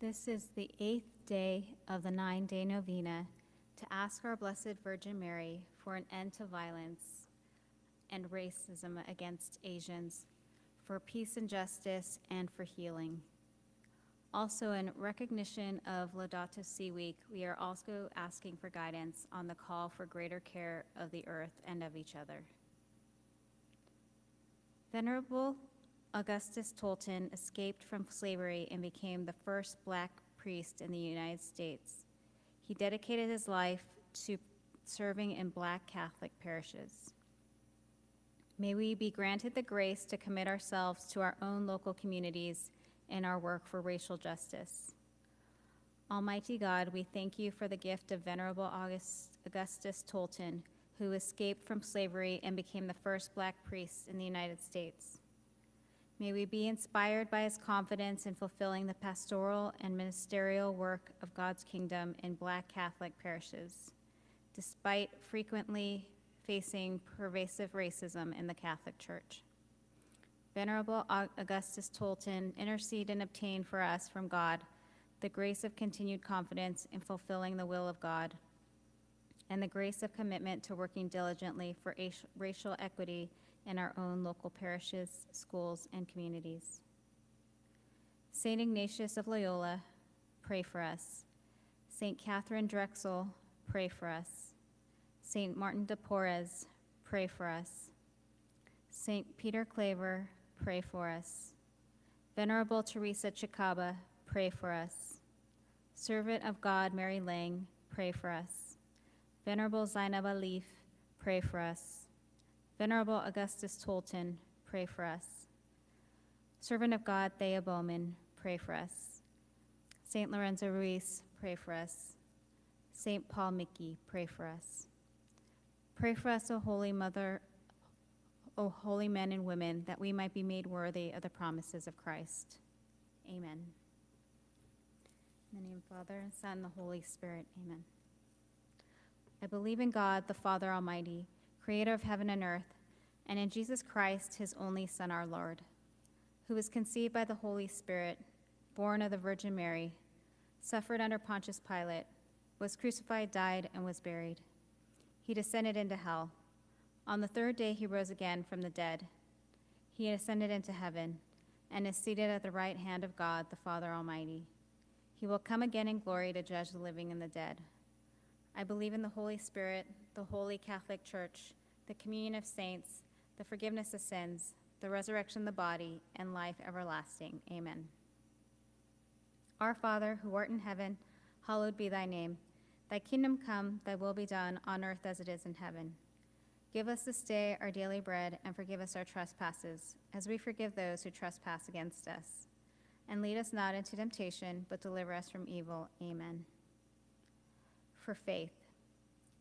This is the eighth day of the nine day novena to ask our Blessed Virgin Mary for an end to violence and racism against Asians, for peace and justice, and for healing. Also, in recognition of Laudato Si Week, we are also asking for guidance on the call for greater care of the earth and of each other. Venerable Augustus Tolton escaped from slavery and became the first black priest in the United States. He dedicated his life to serving in black Catholic parishes. May we be granted the grace to commit ourselves to our own local communities in our work for racial justice. Almighty God, we thank you for the gift of Venerable August, Augustus Tolton, who escaped from slavery and became the first black priest in the United States. May we be inspired by his confidence in fulfilling the pastoral and ministerial work of God's kingdom in black Catholic parishes, despite frequently facing pervasive racism in the Catholic Church. Venerable Augustus Tolton, intercede and obtain for us from God the grace of continued confidence in fulfilling the will of God and the grace of commitment to working diligently for racial equity in our own local parishes, schools, and communities. St. Ignatius of Loyola, pray for us. St. Katharine Drexel, pray for us. St. Martin de Porres, pray for us. St. Peter Claver, pray for us. Venerable Teresa Chikaba, pray for us. Servant of God Mary Lange, pray for us. Venerable Zainab Alif, pray for us. Venerable Augustus Tolton, pray for us. Servant of God Thea Bowman, pray for us. St. Lorenzo Ruiz, pray for us. St. Paul Miki, pray for us. Pray for us, O Holy Mother, O holy men and women, that we might be made worthy of the promises of Christ. Amen. In the name of the Father, Son, and the Holy Spirit. Amen. I believe in God, the Father Almighty, creator of heaven and earth, and in Jesus Christ, his only Son, our Lord, who was conceived by the Holy Spirit, born of the Virgin Mary, suffered under Pontius Pilate, was crucified, died, and was buried. He descended into hell. On the third day, he rose again from the dead. He ascended into heaven and is seated at the right hand of God, the Father Almighty. He will come again in glory to judge the living and the dead. I believe in the Holy Spirit, the holy Catholic Church, the communion of saints, the forgiveness of sins, the resurrection of the body, and life everlasting. Amen. Our Father, who art in heaven, hallowed be thy name. Thy kingdom come, thy will be done, on earth as it is in heaven. Give us this day our daily bread, and forgive us our trespasses, as we forgive those who trespass against us. And lead us not into temptation, but deliver us from evil. Amen for faith.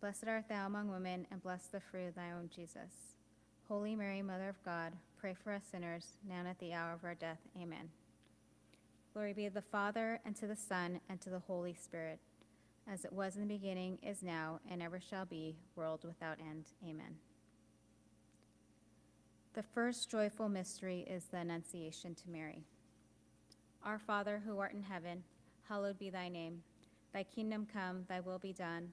Blessed art thou among women, and blessed the fruit of thy womb, Jesus. Holy Mary, Mother of God, pray for us sinners, now and at the hour of our death. Amen. Glory be to the Father, and to the Son, and to the Holy Spirit, as it was in the beginning, is now, and ever shall be, world without end. Amen. The first joyful mystery is the Annunciation to Mary. Our Father, who art in heaven, hallowed be thy name. Thy kingdom come, thy will be done,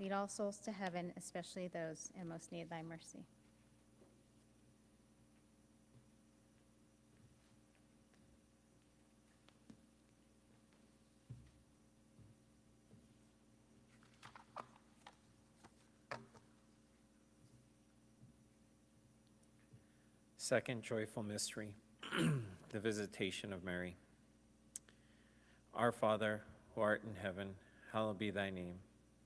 lead all souls to heaven, especially those in most need of thy mercy. Second joyful mystery, the visitation of Mary. Our Father, who art in heaven, hallowed be thy name.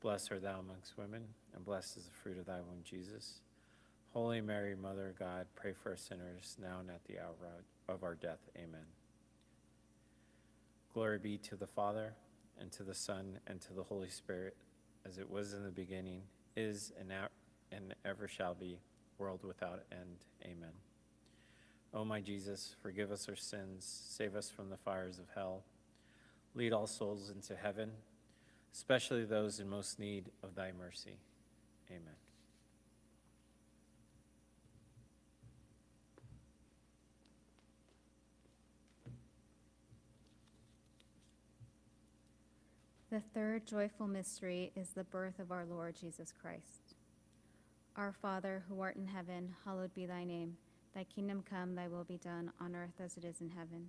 Blessed art thou amongst women, and blessed is the fruit of thy womb, Jesus. Holy Mary, Mother of God, pray for us sinners, now and at the hour of our death. Amen. Glory be to the Father, and to the Son, and to the Holy Spirit, as it was in the beginning, is, and now, and ever shall be, world without end. Amen. O my Jesus, forgive us our sins, save us from the fires of hell. Lead all souls into heaven, especially those in most need of thy mercy. Amen. The third joyful mystery is the birth of our Lord Jesus Christ. Our Father, who art in heaven, hallowed be thy name. Thy kingdom come, thy will be done, on earth as it is in heaven.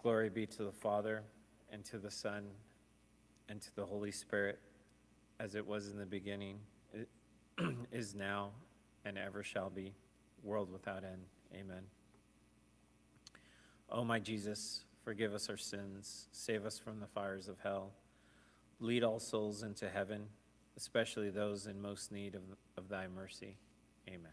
Glory be to the Father, and to the Son, and to the Holy Spirit, as it was in the beginning, is now, and ever shall be, world without end. Amen. O my Jesus, forgive us our sins, save us from the fires of hell, lead all souls into heaven, especially those in most need of, of thy mercy. Amen.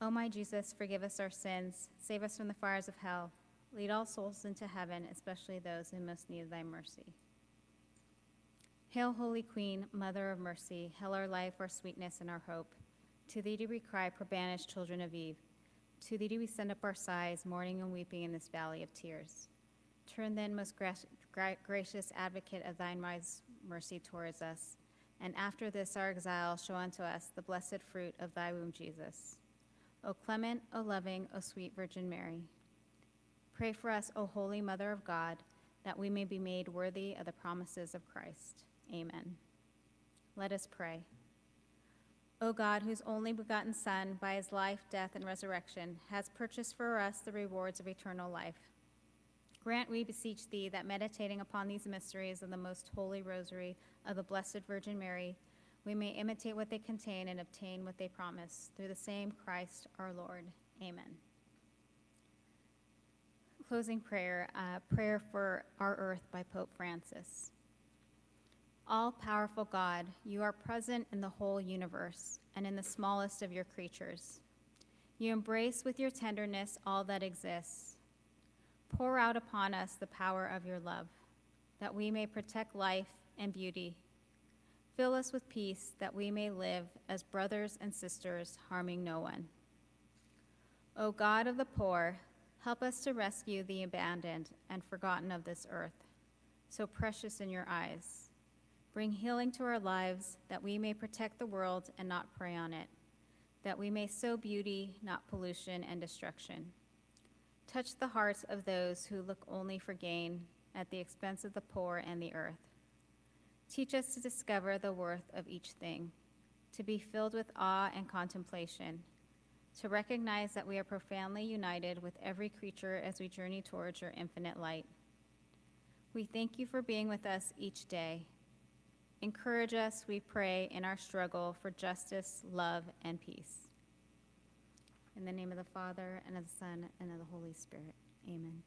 O my Jesus, forgive us our sins, save us from the fires of hell, lead all souls into heaven, especially those who most need thy mercy. Hail, Holy Queen, Mother of Mercy, hail our life, our sweetness, and our hope. To thee do we cry, poor banished children of Eve. To thee do we send up our sighs, mourning and weeping in this valley of tears. Turn then, most gra- gra- gracious advocate of thine wise mercy towards us, and after this our exile, show unto us the blessed fruit of thy womb, Jesus. O clement, O loving, O sweet Virgin Mary. Pray for us, O holy Mother of God, that we may be made worthy of the promises of Christ. Amen. Let us pray. O God, whose only begotten Son, by his life, death, and resurrection, has purchased for us the rewards of eternal life, grant, we beseech thee, that meditating upon these mysteries of the most holy rosary of the Blessed Virgin Mary, we may imitate what they contain and obtain what they promise, through the same Christ our Lord. Amen. Closing prayer, uh, prayer for our earth by Pope Francis. All powerful God, you are present in the whole universe and in the smallest of your creatures. You embrace with your tenderness all that exists. Pour out upon us the power of your love, that we may protect life and beauty. Fill us with peace, that we may live as brothers and sisters, harming no one. O God of the poor, help us to rescue the abandoned and forgotten of this earth, so precious in your eyes. Bring healing to our lives, that we may protect the world and not prey on it, that we may sow beauty, not pollution and destruction. Touch the hearts of those who look only for gain at the expense of the poor and the earth. Teach us to discover the worth of each thing, to be filled with awe and contemplation, to recognize that we are profoundly united with every creature as we journey towards your infinite light. We thank you for being with us each day. Encourage us, we pray, in our struggle for justice, love, and peace. In the name of the Father, and of the Son, and of the Holy Spirit. Amen.